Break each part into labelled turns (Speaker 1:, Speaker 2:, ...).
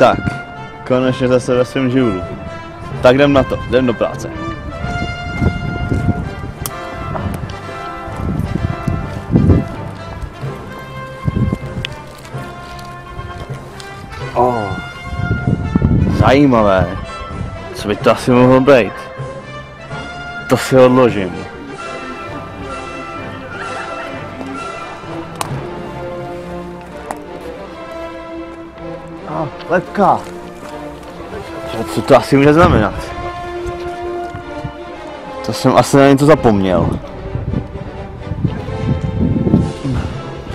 Speaker 1: Tak, konečně zase ve svém živlu. Tak jdem na to, jdem do práce. Oh, zajímavé. Co by to asi mohlo být? To si odložím. Lepka. Co to asi může znamenat? To jsem asi na něco zapomněl.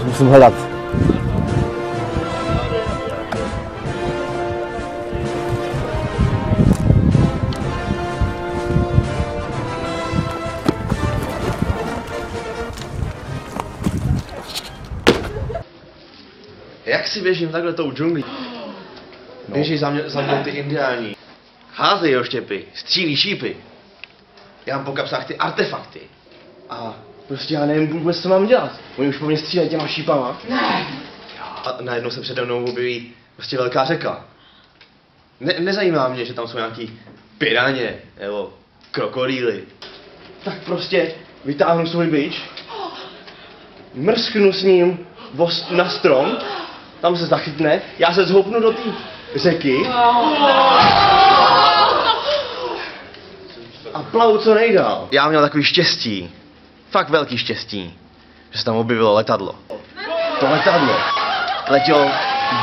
Speaker 1: Musím hledat.
Speaker 2: Jak si běžím takhle tou džunglí? Běží za, mě, za mnou ty indiáni. Házejí oštěpy, střílí šípy. Já mám po kapsách ty artefakty. A prostě já nevím vůbec, co mám dělat. Oni už po mě střílejí těma šípama. Ne. A najednou se přede mnou objeví prostě velká řeka. Ne, nezajímá mě, že tam jsou nějaký piraně nebo krokodýly. Tak prostě vytáhnu svůj bič, mrsknu s ním na strom, tam se zachytne, já se zhoupnu do té řeky a plavu co nejdál. Já měl takový štěstí, fakt velký štěstí, že se tam objevilo letadlo. To letadlo letělo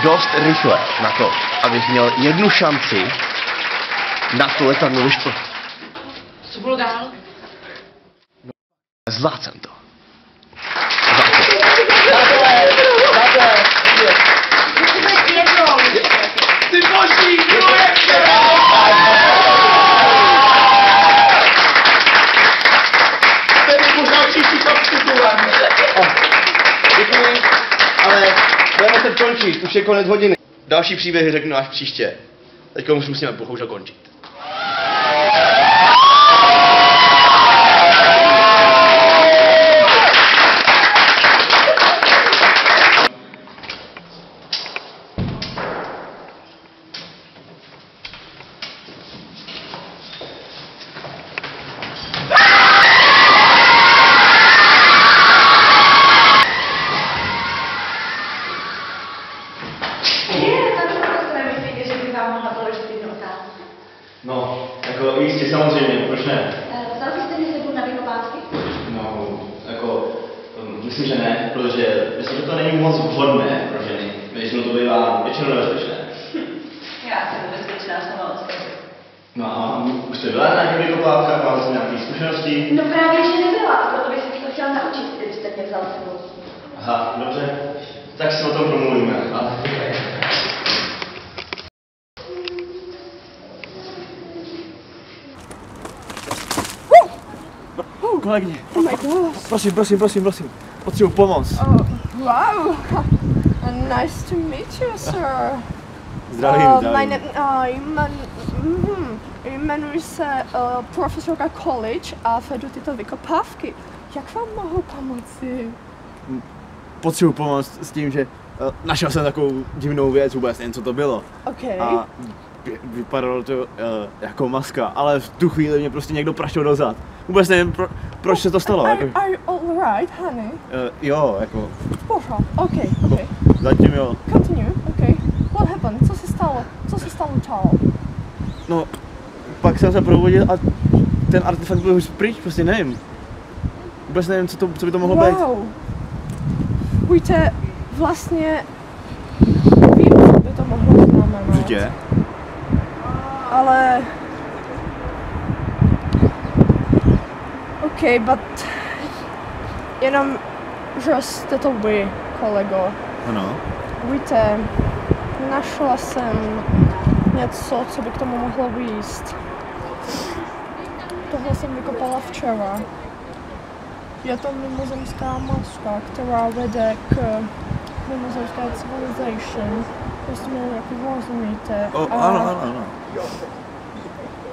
Speaker 2: dost rychle na to, abych měl jednu šanci na to letadlo vyšplhat.
Speaker 3: Co bylo dál?
Speaker 2: Zvládl jsem to. Ty boží, projekte! Ten je možná příští chlap s titulem. Děkuji, ale budeme se končit, už je konec hodiny. Další příběhy řeknu až příště. Teď už musíme bohužel končit.
Speaker 3: Nemyslíte, že bych vám mohla položit jednu otázku?
Speaker 1: No, jako jistě, samozřejmě, proč ne?
Speaker 3: Eh, Vzal byste mi sebou na vykopávky?
Speaker 1: No, jako, um, myslím, že ne, protože myslím, že to není moc vhodné pro ženy. Většinou to bývá většinou nebezpečné.
Speaker 3: Já jsem bezpečná sama od sebe.
Speaker 1: No a už jste byla na nějakých vykopávkách, máte jste nějaké zkušenosti?
Speaker 3: No právě, že nebyla, proto bych se to chtěla naučit, kdybyste mě vzal sebou.
Speaker 1: Aha, dobře, tak si o tom promluvíme. A... Kolegyně,
Speaker 4: Oh my gosh.
Speaker 1: prosím, prosím, prosím, prosím, potřebuji pomoc.
Speaker 4: Oh, wow. nice to meet you, sir.
Speaker 1: Zdravím,
Speaker 4: Uh, my
Speaker 1: zdravím.
Speaker 4: name, uh, jmen, mm, jmenuji se uh, profesorka College a vedu tyto vykopávky. Jak vám mohu pomoci?
Speaker 1: Potřebuji pomoc s tím, že uh, našel jsem takovou divnou věc, vůbec nevím, co to bylo.
Speaker 4: OK.
Speaker 1: A vy- vypadalo to uh, jako maska, ale v tu chvíli mě prostě někdo prašil dozad. Vůbec nevím, pro, proč se to stalo.
Speaker 4: Are,
Speaker 1: Jako,
Speaker 4: are you alright, honey?
Speaker 1: uh, jo, jako,
Speaker 4: Pořád. OK, OK.
Speaker 1: zatím jo.
Speaker 4: Continue. OK. What happened? Co se stalo? Co se stalo čau?
Speaker 1: No, pak jsem se probudil a ten artefakt byl už pryč, prostě nevím. Vůbec nevím, co, to, co by to mohlo být.
Speaker 4: Wow. Víte, vlastně vím, co by to mohlo znamenat.
Speaker 1: Určitě.
Speaker 4: Ale... OK, but... Jenom, že jste to vy, kolego.
Speaker 1: Ano.
Speaker 4: Víte, našla jsem něco, co by k tomu mohlo výjist. Tohle jsem vykopala včera. Je to mimozemská maska, která vede k mimozemské civilization. Jestli mě jako rozumíte.
Speaker 1: O,
Speaker 4: A
Speaker 1: ano, ano, ano.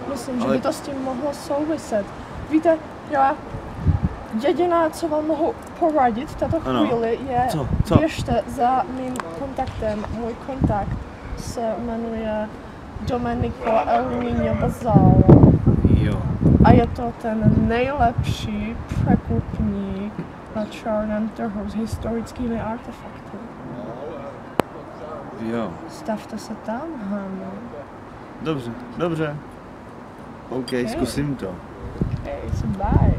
Speaker 4: Myslím, že
Speaker 1: Ale-
Speaker 4: by to s tím mohlo souviset. Víte, já jediná, co vám mohu poradit v této
Speaker 1: Ano.
Speaker 4: chvíli, je
Speaker 1: Co? Co?
Speaker 4: běžte za mým kontaktem. Můj kontakt se jmenuje Domenico El Niño Bazzaro.
Speaker 1: Jo.
Speaker 4: A je to ten nejlepší překupník na černém trhu s historickými artefakty.
Speaker 1: Jo.
Speaker 4: Stavte se tam, Hano.
Speaker 1: Dobře, dobře. OK, zkusím to.
Speaker 4: Hej, bye.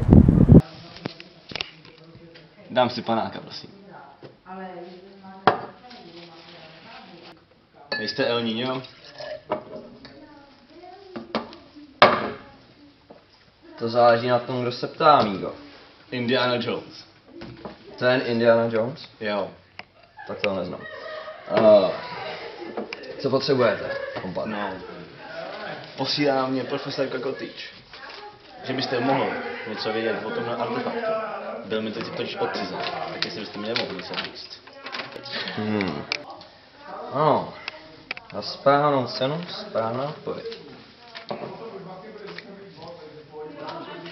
Speaker 2: Dám si panáka, prosím. Nejste El Niño?
Speaker 5: To záleží na tom, kdo se ptá, amigo.
Speaker 2: Indiana Jones.
Speaker 5: Ten Indiana Jones?
Speaker 2: Jo.
Speaker 5: Tak to neznám. Uh, co potřebujete, kompan?
Speaker 2: No. Posílá mě profesorka Kotič. Že byste mohl něco vědět o tomhle artefaktu. Byl mi teď totiž odcizen, tak jestli byste mi nemohli něco říct.
Speaker 5: Hmm. Ano. Na správnou cenu, správná odpověď.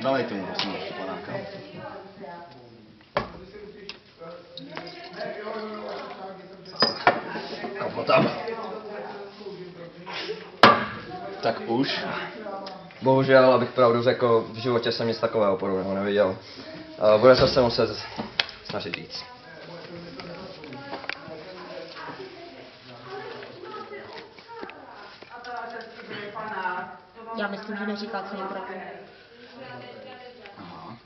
Speaker 2: Dávejte mu, prosím, ještě panáka.
Speaker 5: Kapo tam.
Speaker 2: Tak už.
Speaker 5: Bohužel, abych pravdu řekl, v životě jsem nic takového podobného neviděl. Budete se muset snažit víc.
Speaker 6: Já myslím, že neříká, co je pravda.
Speaker 2: Aha.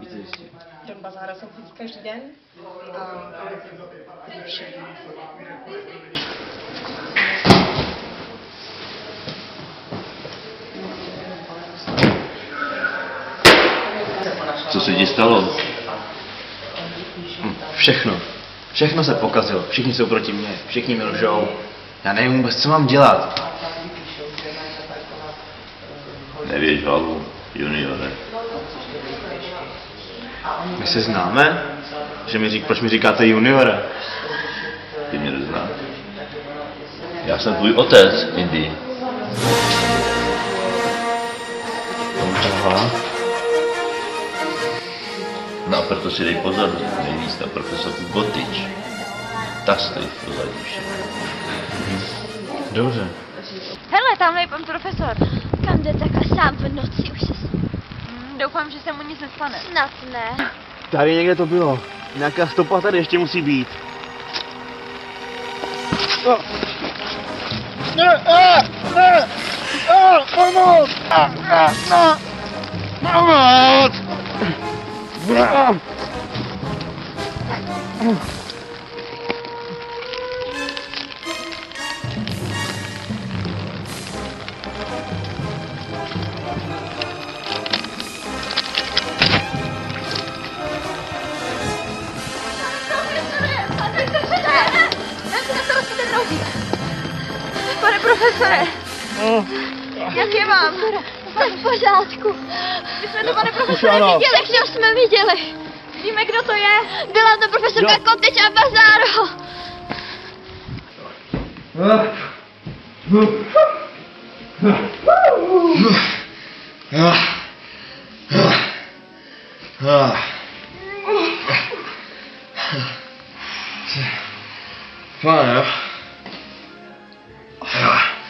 Speaker 2: Víte ještě.
Speaker 6: Do bazára jsem chodí každý den a.
Speaker 7: Co se ti stalo?
Speaker 2: Hm, Všechno. Všechno se pokazilo. Všichni jsou proti mně. Všichni mi lžou. Já nevím vůbec, co mám dělat.
Speaker 7: Nevěď hlavu, juniore.
Speaker 2: My se známe? Že mi řík, proč mi říkáte juniora?
Speaker 7: Ty mě neznáš. Já jsem tvůj otec, Indy.
Speaker 2: Aha.
Speaker 7: No a proto si dej pozor, nejvíc na profesorku Gotič. Ta stojí v pozadí.
Speaker 2: Dobře.
Speaker 8: Hele, tamhle je pan profesor. Kam jde takhle sám v noci už se... Doufám, že se mu nic nestane. Snad ne.
Speaker 1: Tady někde to bylo. Nějaká stopa tady ještě musí být. Ne, ne, ne, ne, pomoc! Pomoc!
Speaker 8: Pane profesore, jak je vám? Jsem v pořádku. My jsme to, pane profesore, viděli, kdo jsme viděli. Víme, kdo to je? Byla to profesorka
Speaker 1: Jo.
Speaker 8: Koteč a Bazáro.
Speaker 5: Pane, jo?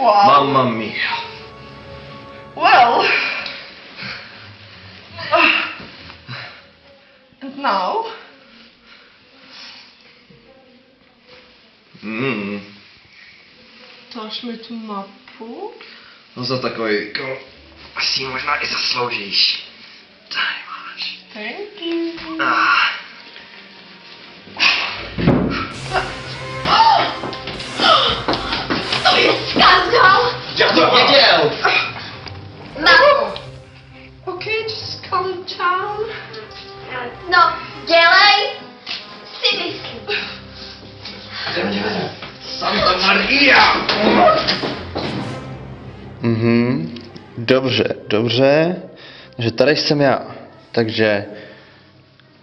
Speaker 5: Mamma mia.
Speaker 4: Well. And now?
Speaker 5: Mm.
Speaker 4: Dáš mi tu mapu?
Speaker 5: No za takový, jako, asi možná i zasloužíš. Tady máš.
Speaker 4: Thank you.
Speaker 5: Ah. Já to věděl!
Speaker 8: Mám.
Speaker 4: Okay, just calm down.
Speaker 8: No, dělej. Si myslím.
Speaker 5: Santa Maria! Mhm, dobře, dobře. Takže tady jsem já. Takže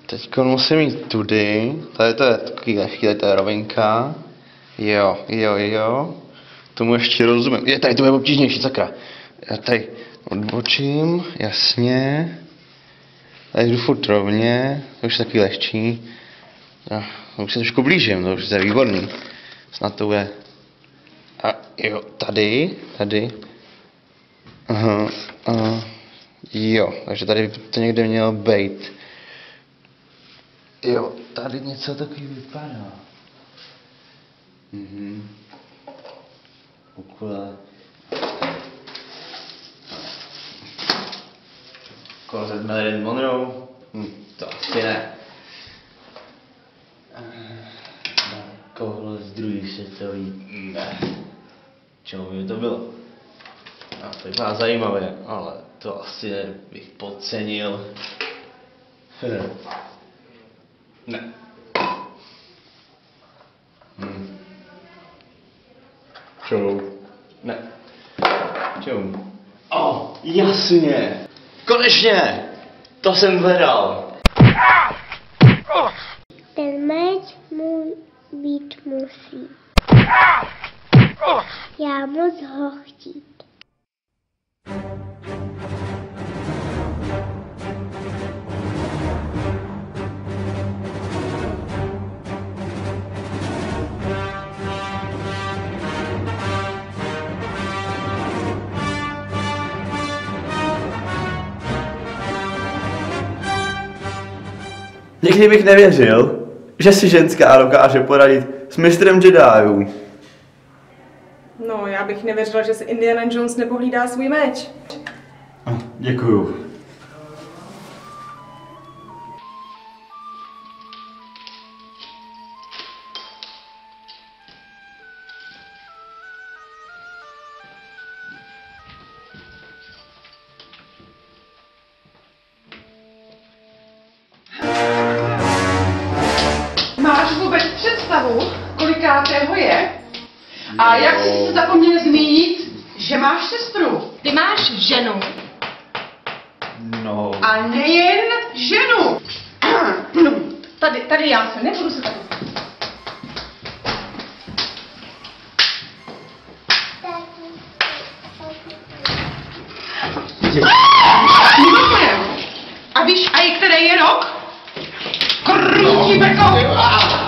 Speaker 5: teď musím jít tudy. Tady to je takový lehký, tady to je rovinka. Jo, jo, jo. Tomu ještě rozumím. Je, tady to je obtížnější, sakra. Já tady odbočím, jasně. Tady jdu furt rovně, to už je takový lehčí. Já, to už se trošku blížím, to už je výborný. Snad to bude
Speaker 2: A jo, tady, tady. Aha, aha. Jo, takže tady by to někde mělo být. Jo, tady něco takový vypadá. Mhm. Okulár. Korzet Marilyn Monroe? Hm, to asi ne. Kohle z druhý světový? Ne. Čemu by to bylo? A to vypadá zajímavě, ale to asi ne, bych podcenil. Ne. Hm. Čau. Ne. Čau. O, jasně. Konečně. To jsem hledal.
Speaker 9: Ten meč můj být musí. Já moc ho
Speaker 1: Nikdy bych nevěřil, že si ženská dokáže poradit s mistrem Jediů.
Speaker 10: No, já bych nevěřila, že si Indiana Jones nepohlídá svůj meč.
Speaker 1: Děkuju.
Speaker 11: Představu, kolikátého je? A jak jsi se zapomněl zmínit, že máš sestru?
Speaker 10: Ty máš ženu.
Speaker 1: No.
Speaker 11: A nejen ženu. No,
Speaker 10: Tady, tady já se, nebudu se tady.
Speaker 11: A víš aj, který je rok? Krutí brko!